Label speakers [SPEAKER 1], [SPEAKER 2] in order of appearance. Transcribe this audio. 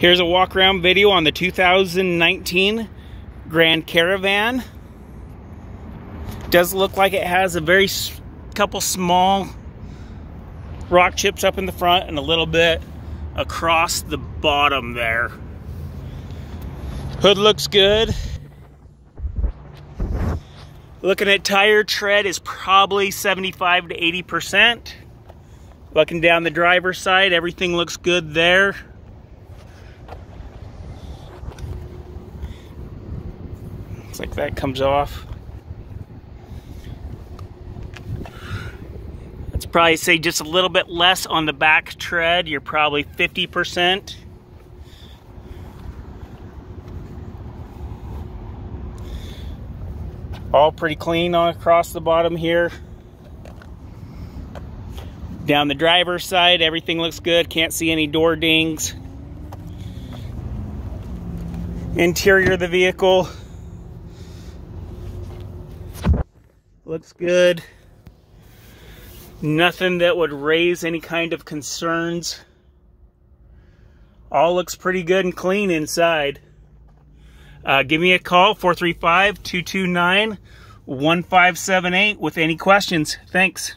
[SPEAKER 1] Here's a walk around video on the 2019 Grand Caravan. Does look like it has a very couple small rock chips up in the front and a little bit across the bottom there. Hood looks good. Looking at tire tread is probably 75 to 80%. Looking down the driver's side, everything looks good there. Looks like that comes off. Let's probably say just a little bit less on the back tread. You're probably 50%. All pretty clean on across the bottom here. Down the driver's side, everything looks good. Can't see any door dings. Interior of the vehicle looks good. Nothing that would raise any kind of concerns. All looks pretty good and clean inside. Uh, give me a call, 435-229-1578 with any questions. Thanks.